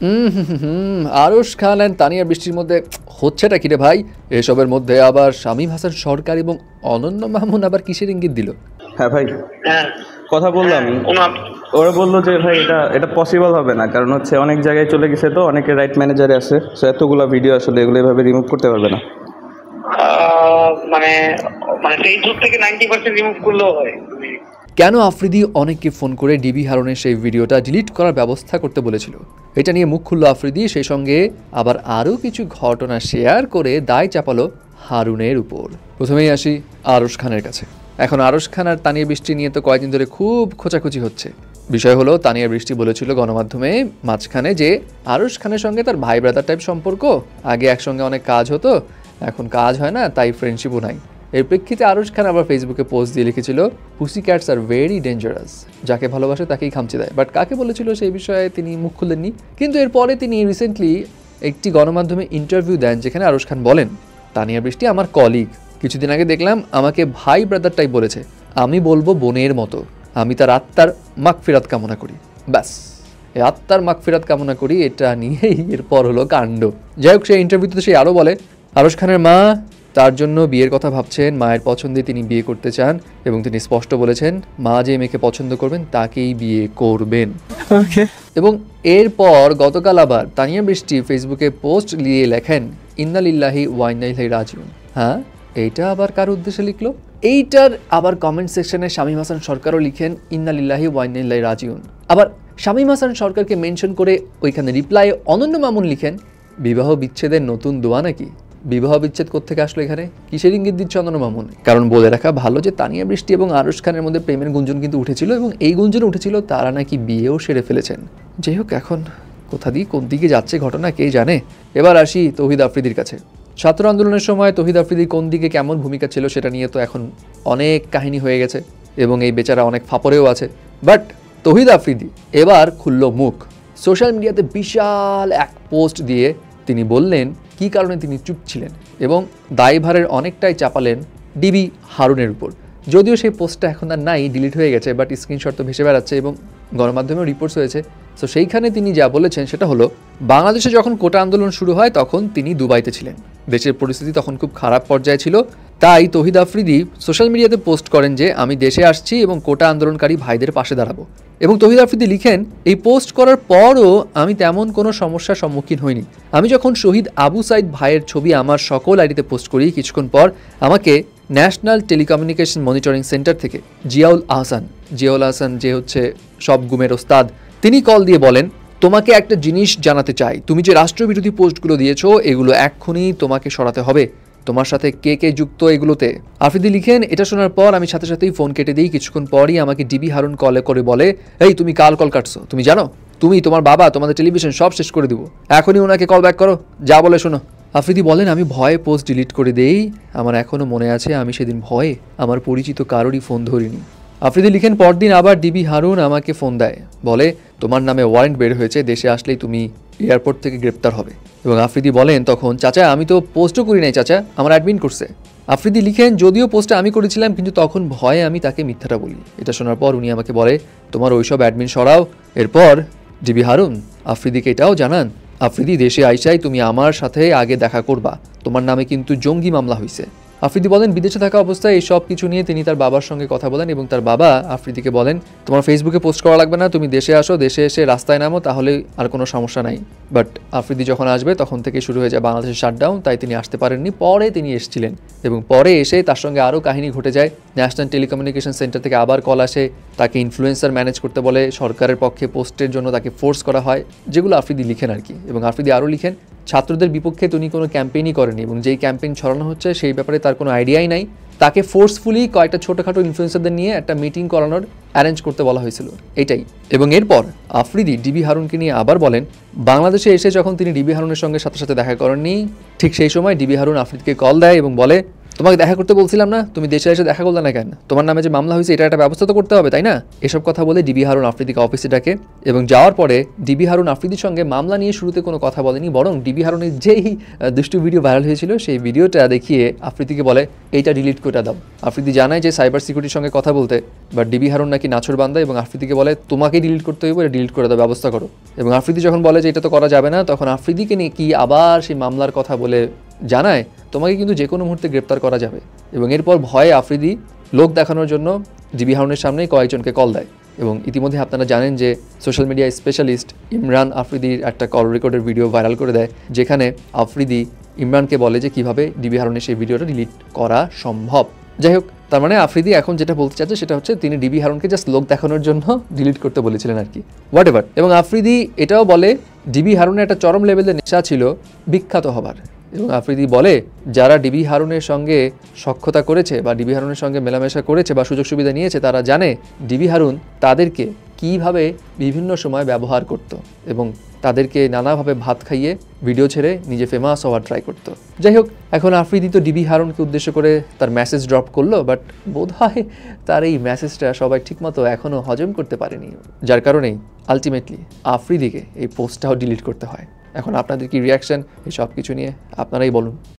হুম হুম হুম, হুম আরশ খান and Tania বৃষ্টির মধ্যে হচ্ছেটা কি রে ভাই? এসবের মধ্যে আবার শামীম হাসান সরকার এবং অনন্য মামুন আবার কিসের ইঙ্গিত দিল? হ্যাঁ ভাই হ্যাঁ। কথা বললাম। ওরা বলল যে ভাই এটা এটা পসিবল হবে না কারণ হচ্ছে অনেক জায়গায় চলে গেছে তো অনেকে রাইট ম্যানেজারে আছে সো এতগুলো ভিডিও আসলে এগুলো এভাবে রিমুভ করতে পারবে না। মানে মানে ফেসবুক থেকে নাইনটি পার্সেন্ট রিমুভ করলেও হয়। কেন আফ্রিদি অনেককে ফোন করে ডিবি হারুনের সেই ভিডিওটা ডিলিট করার ব্যবস্থা করতে বলেছিল? এটা নিয়ে মুখ খুলল আফ্রিদি, সেই সঙ্গে আবার আরও কিছু ঘটনা শেয়ার করে দায় চাপালো হারুনের উপর। প্রথমেই আসি আরশ খানের কাছে। এখন আরশ খান আর তানিয়া বৃষ্টি নিয়ে তো কয়েকদিন ধরে খুব খোঁচাখুচি হচ্ছে। বিষয় হলো, তানিয়া বৃষ্টি বলেছিল গণমাধ্যমে মাঝখানে যে আরশ খানের সঙ্গে তার ভাই ব্রাদার টাইপ সম্পর্ক, আগে একসঙ্গে অনেক কাজ হতো, এখন কাজ হয় না, তাই ফ্রেন্ডশিপও নাই। এর প্রেক্ষিতে আরশ খান আবার ফেসবুকে পোস্ট দিয়ে লিখেছিল pussy cats are very dangerous যাকে ভালোবাসে তাকেই খামচে দেয়। বাট কাকে বলেছিল সেই বিষয়ে তিনি মুখ খুললেননি কিন্তু এরপরে তিনি রিসেন্টলি একটি গণমাধ্যমে ইন্টারভিউ দেন, যেখানে আরশ খান বলেন, তানিয়া বৃষ্টি আমার কলিগ কিছুদিন আগে দেখলাম আমাকে ভাই ব্রাদার টাইপ বলেছে, আমি বলব বোনের মতো। আমি তার আত্মার মাগফিরাত কামনা করি। ব্যাস, এই আত্মার মাগফিরাত কামনা করি, এটা নিয়েই এরপর হলো কাণ্ড। যাই হোক, সেই ইন্টারভিউতে সে আরও বলে আরশ খানের মা তার জন্য বিয়ের কথা ভাবছেন মায়ের পছন্দে তিনি বিয়ে করতে চান এবং তিনি স্পষ্ট বলেছেন মা যে মেয়েকে পছন্দ করবেন তাকেই বিয়ে করবেন। এবং এরপর গতকাল আবার তানিয়া বৃষ্টি ফেসবুকে পোস্ট নিয়ে লেখেন ইন্নালিল্লাহি ওয়াইনাইলাই রাজিউন। হ্যাঁ এইটা আবার কার উদ্দেশ্যে লিখলো? এইটার আবার কমেন্ট সেকশনে শামীম হাসান সরকারও লিখেন ইন্নালিল্লাহি ওয়াইনাইলাই রাজিউন। আবার শামীম হাসান সরকারকে মেনশন করে ওইখানে রিপ্লাই অনন্য মামুন লিখেন বিবাহ বিচ্ছেদের নতুন দোয়া নাকি? বিবাহ বিচ্ছেদ কোথেকে আসলো এখানে? কিসের ইঙ্গিত দিচ্ছে অনন্য মামুন? কারণ বলে রাখা ভালো যে তানিয়া বৃষ্টি এবং আরশ খানের মধ্যে প্রেমের গুঞ্জন কিন্তু উঠেছিল এবং এই গুঞ্জন উঠেছিল তারা নাকি বিয়েও সেরে ফেলেছেন। যাই হোক, এখন কোথা দিয়ে কোন দিকে যাচ্ছে ঘটনা কে জানে? এবার আসি তৌহিদ আফ্রিদির কাছে। ছাত্র আন্দোলনের সময় তৌহিদ আফ্রিদির কোন দিকে কেমন ভূমিকা ছিল সেটা নিয়ে তো এখন অনেক কাহিনী হয়ে গেছে এবং এই বেচারা অনেক ফাপরেও আছে। বাট তৌহিদ আফ্রিদি এবার খুলল মুখ। সোশ্যাল মিডিয়াতে বিশাল এক পোস্ট দিয়ে তিনি বললেন কী কারণে তিনি চুপ ছিলেন এবং দায়ভারের অনেকটাই চাপালেন ডিবি হারুনের উপর। যদিও সেই পোস্টটা এখন আর নাই, ডিলিট হয়ে গেছে বাট স্ক্রিনশট তো ভেসে বেড়াচ্ছে এবং গণমাধ্যমেও রিপোর্টস হয়েছে। সো সেইখানে তিনি যা বলেছেন সেটা হলো, বাংলাদেশে যখন কোটা আন্দোলন শুরু হয় তখন তিনি দুবাইতে ছিলেন। দেশের পরিস্থিতি তখন খুব খারাপ পর্যায়ে ছিল। তাই তহিদ আফ্রিদি সোশ্যাল মিডিয়াতে পোস্ট করেন যে, আমি দেশে আসছি এবং কোটা আন্দোলনকারী ভাইদের পাশে দাঁড়াবো। এবং তহিদ আফ্রিদি লিখেন, এই পোস্ট করার পরও আমি তেমন কোনো সমস্যার সম্মুখীন হইনি। আমি যখন শহীদ আবু সাইদ ভাইয়ের ছবি আমার সকল আইডিতে পোস্ট করি, কিছুক্ষণ পর আমাকে ন্যাশনাল টেলিকমিউনিকেশন মনিটরিং সেন্টার থেকে জিয়াউল আহসান জিয়াউল আহসান যে হচ্ছে সব গুমের ওস্তাদ, তিনি কল দিয়ে বলেন, তোমাকে একটা জিনিস জানাতে চাই। তুমি যে রাষ্ট্রবিরোধী পোস্টগুলো দিয়েছ, এগুলো এক্ষুনি তোমাকে সরাতে হবে। তোমার সাথে কে কে যুক্ত এগুলোতে? আফ্রিদি লিখেন, এটা শোনার পর আমি সাথে সাথেই ফোন কেটে দিই, কিছুক্ষণ পরই আমাকে ডিবি হারুন কলে করে বলে, এই, তুমি কাল কল কাটছো, তুমি জানো? তুমি, তোমার বাবা, তোমাদের টেলিভিশন সব শেষ করে দিব। এখনই ওনাকে কল ব্যাক করো, যা বলে শোনো। আফ্রিদি বলেন, আমি ভয়ে পোস্ট ডিলিট করে দেই, আমার এখনও মনে আছে আমি সেদিন ভয়ে আমার পরিচিত কারোরই ফোন ধরিনি। আফ্রিদি লিখেন, পরদিন আবার ডিবি হারুন আমাকে ফোন দেয়। বলে, তোমার নামে ওয়ারেন্ট বের হয়েছে, দেশে আসলেই তুমি এয়ারপোর্ট থেকে গ্রেপ্তার হবে। এবং আফ্রিদি বলেন তখন, চাচা, আমি তো পোস্টও করি নাই, চাচা। আমার অ্যাডমিন করছে। আফ্রিদি লিখেন, যদিও পোস্টে আমি করেছিলাম, কিন্তু তখন ভয়ে আমি তাকে মিথ্যাটা বলি। এটা শোনার পর উনি আমাকে বলে, তোমার ওইসব অ্যাডমিন সরাও। এরপর, ডিবি হারুন, আফ্রিদিকে এটাও জানান, আফ্রিদি দেশে আইসাই তুমি আমার সাথে আগে দেখা করবা। তোমার নামে কিন্তু জঙ্গি মামলা হয়েছে আফ্রিদি বলেন, বিদেশে থাকা অবস্থায় এই সব কিছু নিয়ে তিনি তার বাবার সঙ্গে কথা বলেন এবং তার বাবা আফ্রিদিকে বলেন, তোমার ফেসবুকে পোস্ট করা লাগবে না, তুমি দেশে আসো, দেশে এসে রাস্তায় নামো, তাহলে আর কোনো সমস্যা নাই। বাট আফ্রিদি যখন আসবে, তখন থেকে শুরু হয়ে যায় বাংলাদেশের শাটডাউন তাই তিনি আসতে পারেননি। পরে তিনি এসেছিলেন এবং পরে এসে তার সঙ্গে আরও কাহিনী ঘটে যায়। ন্যাশনাল টেলিকমিউনিকেশন সেন্টার থেকে আবার কল আসে, তাকে ইনফ্লুয়েন্সার ম্যানেজ করতে বলে, সরকারের পক্ষে পোস্টের জন্য তাকে ফোর্স করা হয়, যেগুলো আফ্রিদি লিখেন আর কি। এবং আফ্রিদি আরও লিখেন ছাত্রদের বিপক্ষে তিনি কোনো ক্যাম্পেইনই করেনি এবং যেই ক্যাম্পেইন ছড়ানো হচ্ছে সেই ব্যাপারে তার কোনো আইডিয়াই নাই। তাকে ফোর্সফুলি কয়েকটা ছোটোখাটো ইনফ্লুয়েন্সারদের নিয়ে একটা মিটিং করানোর অ্যারেঞ্জ করতে বলা হয়েছিল। এটাই। এবং এরপর আফ্রিদি, ডিবি হারুনকে নিয়ে আবার বলেন, বাংলাদেশে এসে যখন তিনি ডিবি হারুনের সঙ্গে সাথে সাথে দেখা করেননি, ঠিক সেই সময় ডিবি হারুন আফ্রিদকে কল দেয় এবং বলে তোমাকে দেখা করতে বলছিলাম না, তুমি দেশে এসে দেখা করলে না কেন? তোমার নামে যে মামলা হয়েছে, এটা একটা ব্যবস্থা তো করতে হবে, তাই না? এসব কথা বলে ডিবি হারুন আফ্রিদিকে অফিসে ডাকে এবং যাওয়ার পরে ডিবি হারুন আফ্রিদির সঙ্গে মামলা নিয়ে শুরুতে কোনো কথা বলেনি, বরং ডিবি হারুনের যেই দুষ্টু ভিডিও ভাইরাল হয়েছিল, সেই ভিডিওটা দেখিয়ে আফ্রিদিকে বলে, এইটা ডিলিট করে দাও। আফ্রিদি জানায় যে সাইবার সিকিউরিটির সঙ্গে কথা বলতে বা ডিবি হারুন নাকি নাছর বান্দা এবং আফ্রিদিকে বলে, তোমাকেই ডিলিট করতে হইব, এটা ডিলিট করে দাও, ব্যবস্থা করো। এবং আফ্রিদি যখন বলে যে এটা তো করা যাবে না, তখন আফ্রিদিকে নিয়ে কি আবার সেই মামলার কথা বলে জানায়, তোমাকে কিন্তু যে কোনো মুহূর্তে গ্রেপ্তার করা যাবে। এবং এরপর ভয়ে আফ্রিদি লোক দেখানোর জন্য ডিবি হারুনের সামনেই কয়েকজনকে কল দেয়। এবং ইতিমধ্যে আপনারা জানেন যে সোশ্যাল মিডিয়া স্পেশালিস্ট ইমরান আফ্রিদির একটা কল রেকর্ডের ভিডিও ভাইরাল করে দেয়, যেখানে আফ্রিদি ইমরানকে বলে যে কীভাবে ডিবি হারুনের সেই ভিডিওটা ডিলিট করা সম্ভব। যাই হোক, তার মানে আফ্রিদি এখন যেটা বলতে চাচ্ছে সেটা হচ্ছে তিনি ডিবি হারুনকে জাস্ট লোক দেখানোর জন্য ডিলিট করতে বলেছিলেন আর কি। হোয়াট এভার এবং আফ্রিদি এটাও বলে ডিবি হারুনের একটা চরম লেভেলের নেশা ছিল বিখ্যাত হবার। এবং আফ্রিদি বলে, যারা ডিবি হারুনের সঙ্গে সক্ষতা করেছে বা ডিবি হারুনের সঙ্গে মেলামেশা করেছে বা সুযোগ সুবিধা নিয়েছে, তারা জানে ডিবি হারুন তাদেরকে কীভাবে বিভিন্ন সময় ব্যবহার করত এবং তাদেরকে নানাভাবে ভাত খাইয়ে ভিডিও ছেড়ে নিজে ফেমাস হওয়ার ট্রাই করতো। যাই হোক, এখন আফ্রিদি তো ডিবি হারুনকে উদ্দেশ্য করে তার মেসেজ ড্রপ করল বাট বোধ হয় তার এই মেসেজটা সবাই ঠিকমতো এখনও হজম করতে পারেনি। যার কারণেই আলটিমেটলি আফ্রিদিকে এই পোস্টটাও ডিলিট করতে হয়। এখন আপনাদের কি রিয়াকশান এই সব কিছু নিয়ে আপনারাই বলুন।